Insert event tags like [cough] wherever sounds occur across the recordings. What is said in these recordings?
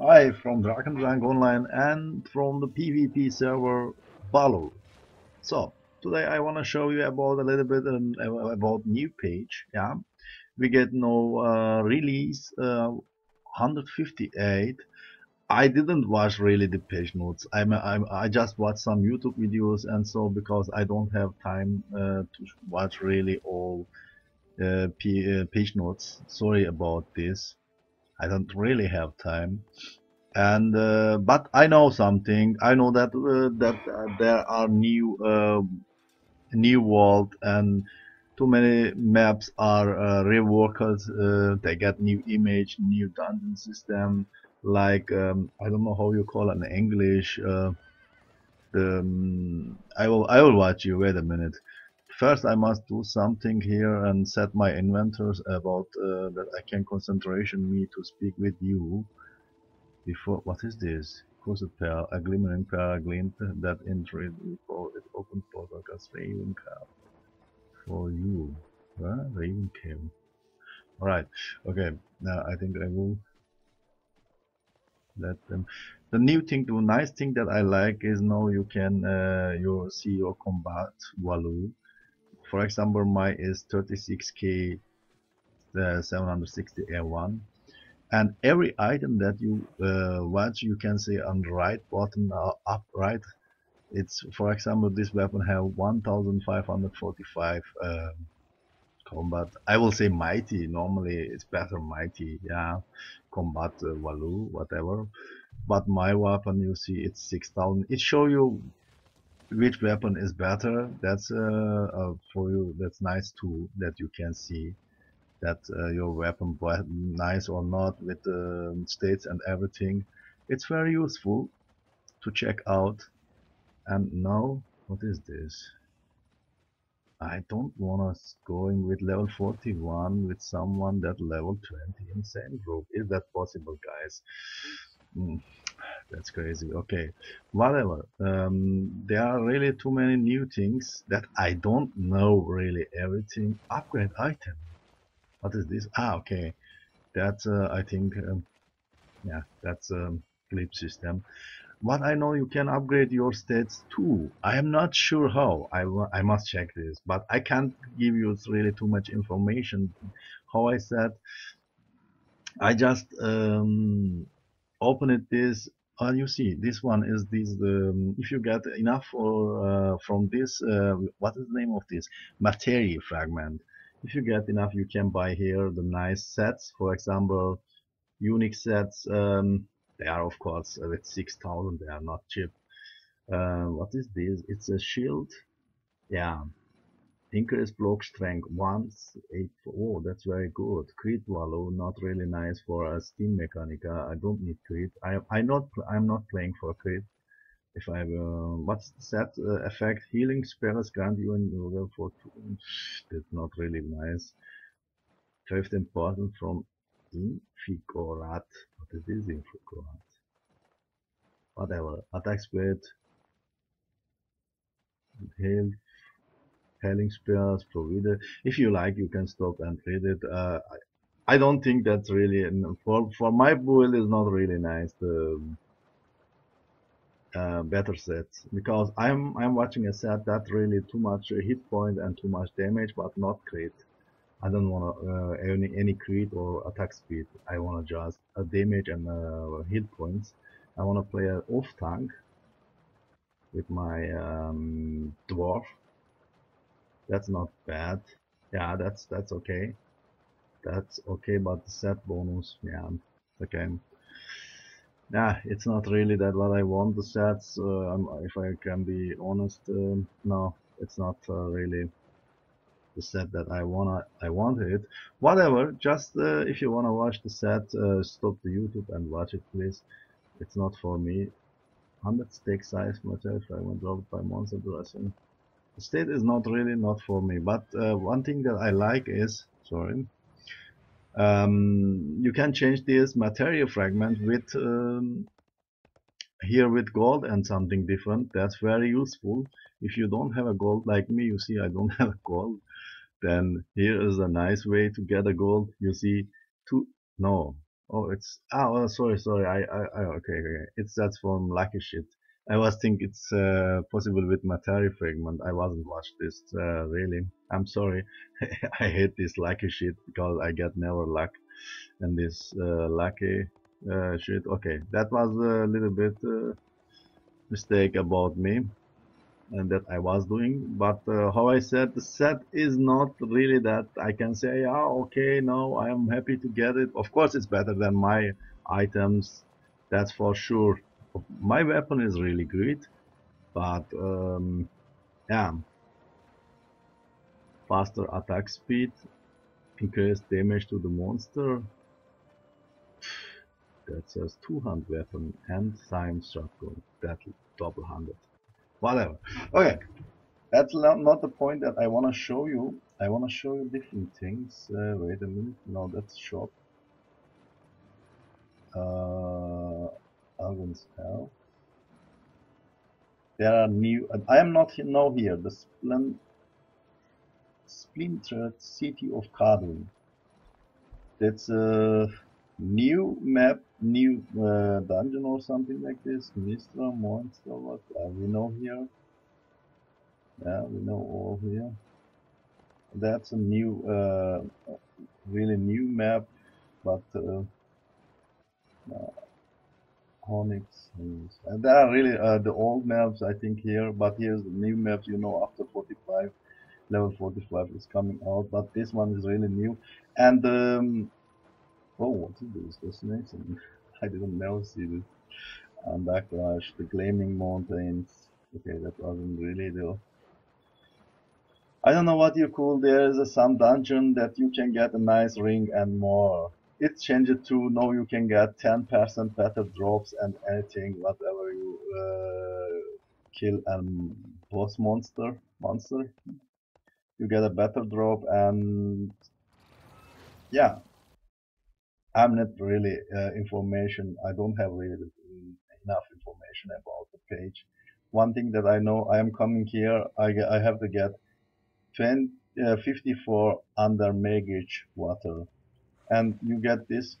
Hi from Drakensang Online and from the PvP server Balu. So today I want to show you about a little bit um, about new page. Yeah, we get no uh, release uh, 158. I didn't watch really the page notes. I'm, I'm I just watched some YouTube videos and so because I don't have time uh, to watch really all uh, uh, page notes. Sorry about this. I don't really have time. And uh, but I know something. I know that uh, that uh, there are new um, new world and too many maps are uh, reworked. Uh, they get new image, new dungeon system. Like um, I don't know how you call it in English. Uh, the, um, I will I will watch you. Wait a minute. First, I must do something here and set my inventors about uh, that I can concentration me to speak with you. Before, what is this? Cursed pair, a glimmering pair glint that entered before it opened as Raven came. For you. Huh? Raven came. Alright, okay, now I think I will let them the new thing the nice thing that I like is now you can uh, you see your combat value for example my is 36k uh, 760 L1 and every item that you uh, watch you can see on the right bottom uh, up right. It's for example this weapon have 1545 um, combat. I will say mighty. Normally it's better mighty yeah. Combat uh, value whatever. But my weapon you see it's 6000 it show you which weapon is better that's uh, uh, for you that's nice too that you can see that uh, your weapon nice or not with the states and everything. It's very useful to check out. And now what is this? I don't want us going with level 41 with someone that level 20 in same group is that possible guys? Mm that's crazy. Okay. Whatever. Um, there are really too many new things that I don't know really everything. Upgrade item. What is this? Ah okay. That's uh, I think um, yeah that's a um, clip system. What I know you can upgrade your stats too. I am not sure how. I, I must check this but I can't give you really too much information. How I said I just um, opened this uh, you see this one is this um, if you get enough or uh, from this uh, what is the name of this? Materia fragment. If you get enough you can buy here the nice sets. For example unique sets um, they are of course with 6000 they are not cheap. Uh, what is this? It's a shield? Yeah Increase block strength once eight oh that's very good. Crit value not really nice for a steam mechanicus I don't need crit. I I not I'm not playing for crit. If I uh, what's that uh, effect healing spells grant you you will for two [sniffs] that's not really nice. Fifth important from Infigorat. What is this Infigorat? Whatever. Attack speed. Health Spears provided. If you like, you can stop and read it. Uh, I, I, don't think that's really for for my build is not really nice. The uh, better sets because I'm I'm watching a set that really too much hit point and too much damage, but not crit. I don't want uh, any any crit or attack speed. I want to just a damage and uh, hit points. I want to play an off tank with my um, dwarf that's not bad. Yeah, that's that's okay. That's okay, but the set bonus, yeah, okay. Yeah, it's not really that what I want the sets. Uh, if I can be honest, um, no, it's not uh, really the set that I wanna I wanted. Whatever, just uh, if you wanna watch the set, uh, stop the YouTube and watch it, please. It's not for me. 100 stake size myself. I went by monster dressing state is not really not for me but uh, one thing that I like is sorry um, you can change this material fragment with um, here with gold and something different that's very useful if you don't have a gold like me you see I don't [laughs] have a gold then here is a nice way to get a gold you see two no Oh, it's ah. Oh, sorry, sorry. I, I, I okay, okay. It's that's from Lucky Shit. I was think it's uh, possible with Matari fragment. I wasn't watched this uh, really. I'm sorry. [laughs] I hate this lucky shit because I get never luck and this uh, lucky uh, shit. Okay, that was a little bit uh, mistake about me and that I was doing. But uh, how I said, the set is not really that I can say, oh, okay, no, I am happy to get it. Of course, it's better than my items. That's for sure. My weapon is really good, but um, yeah, faster attack speed, increased damage to the monster. That says 200 weapon and science shotgun. That double handed whatever. Okay, that's not the point that I want to show you. I want to show you different things. Uh, wait a minute, no, that's shop. Uh, Alvin's Hell. There are new. I am not now here. The splin, splintered city of Kadun. That's a new map new uh, dungeon or something like this. Mistra, monster, what uh, we know here. Yeah, we know all here. That's a new, uh, really new map, but uh, Onyx. And there are really uh, the old maps, I think here, but here's the new maps. You know, after 45, level 45 is coming out, but this one is really new. And um, Oh, what is this? Fascinating. [laughs] I didn't know see this. And backlash, the Gleaming Mountains. Okay, that wasn't really though. I don't know what you call there's a, some dungeon that you can get a nice ring and more. It changed to now you can get 10% better drops and anything, whatever you uh, kill a boss monster, monster. You get a better drop and yeah, I'm not really uh, information. I don't have really enough information about the page. One thing that I know, I am coming here. I I have to get 20, uh, 54 under Magic water, and you get this.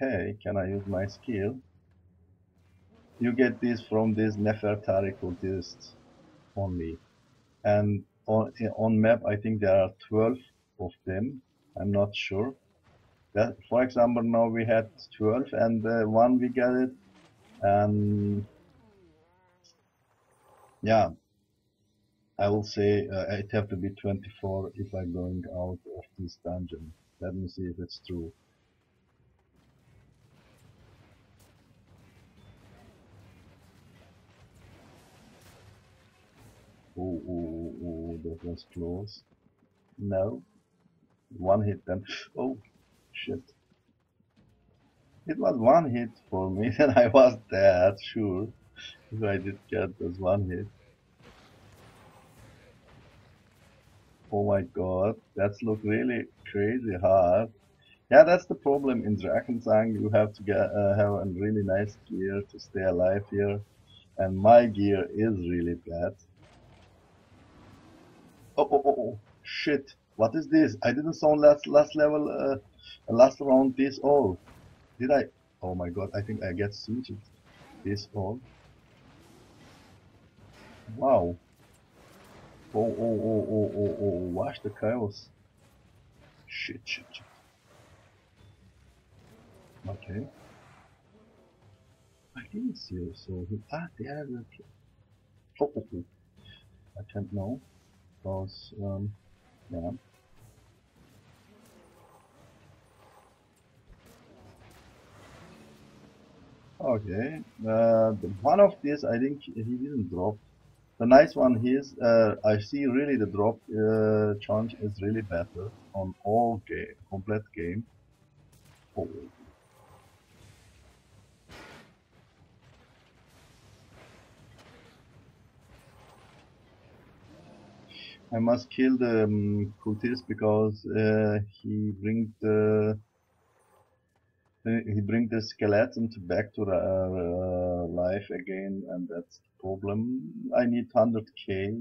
Hey, can I use my skill? You get this from this Nefertari cultists only, and on on map I think there are 12 of them. I'm not sure that for example now we had 12 and uh, one we got it and yeah I will say uh, it have to be 24 if I'm going out of this dungeon let me see if it's true Oh, oh, oh, that was close. No. One hit then. [gasps] Oh, Shit. It was one hit for me [laughs] and I was dead, sure. If I did get this one hit. Oh my god, that's look really crazy hard. Yeah, that's the problem in Drakensang. You have to get uh, have a really nice gear to stay alive here, and my gear is really bad. Oh, oh, oh, oh, shit! What is this? I didn't saw last last level. Uh, last round this all. Did I? Oh my god, I think I get suited. This all. Wow. Oh, oh, oh, oh, oh, oh, watch the chaos. Shit, shit, shit. Okay. I didn't see it, so he, ah, there the, oh, oh, oh. I can't know, because, um, yeah. Okay, uh, one of these I think he didn't drop. The nice one is uh, I see really the drop uh, chance is really better on all game, complete game. Oh. I must kill the um, cultist because uh, he brings the he brings the skeleton back to uh, life again, and that's the problem. I need 100k.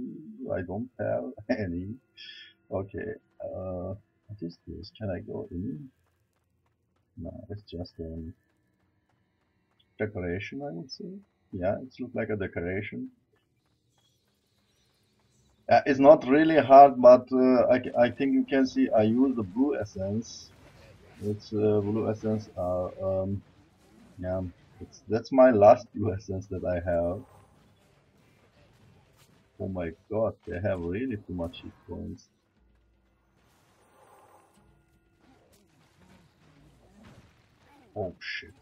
I don't have [laughs] any. Okay. Uh, what is this? Can I go in? No, it's just a decoration, I would say. Yeah, it looks like a decoration. Uh, it's not really hard, but uh, I, I think you can see I use the blue essence. It's uh, blue essence. Uh, um, yeah, that's my last blue essence that I have. Oh my god, they have really too much hit points. Oh shit.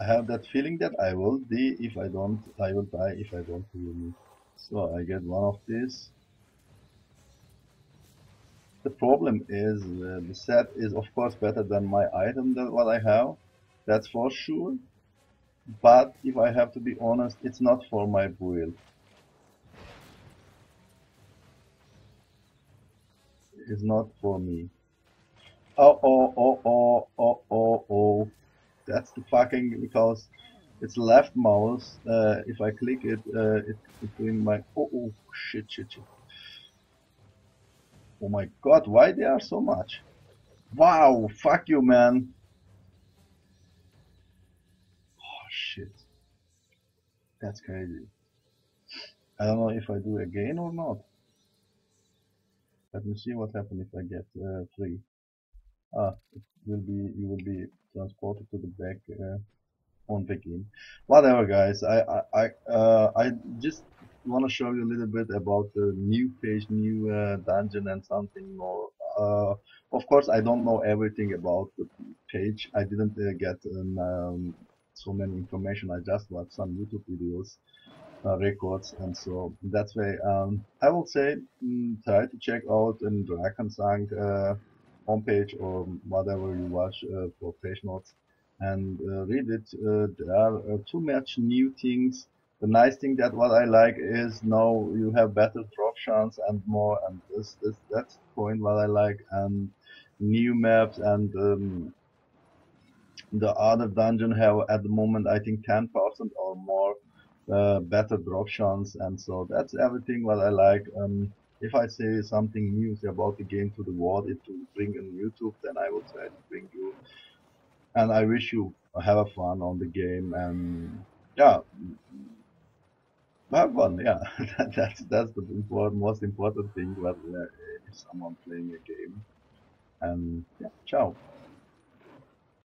I have that feeling that I will die if I don't, I will die if I don't heal me. So I get one of these. The problem is uh, the set is of course better than my item that what I have. That's for sure. But if I have to be honest, it's not for my build. It's not for me. Oh oh oh oh oh oh oh. That's the fucking because it's left mouse. Uh, if I click it, uh, it, it's doing my. Oh, oh, shit, shit, shit. Oh my god, why they are so much? Wow, fuck you, man. Oh shit. That's crazy. I don't know if I do again or not. Let me see what happens if I get uh, three. Ah, it will be you will be transported to the back. Uh, on begin. Whatever, guys. I I I, uh, I just want to show you a little bit about the new page, new uh, dungeon, and something more. Uh, of course, I don't know everything about the page. I didn't uh, get um, so many information. I just watched some YouTube videos, uh, records, and so that's why um, I will say mm, try to check out in Drakensang uh, homepage or whatever you watch uh, for page notes and read it. There are too much new things. The nice thing that what I like is now you have better drop chance and more, and this, that's the point what I like, and new maps and um, the other dungeon have at the moment I think 10% or more uh, better drop chance, and so that's everything what I like. Um, if I say something new about the game to the world, it will bring on YouTube, then I will try to bring you and I wish you have a fun on the game and yeah have fun yeah [laughs] that's that's the important, most important thing when uh, someone playing a game. And yeah ciao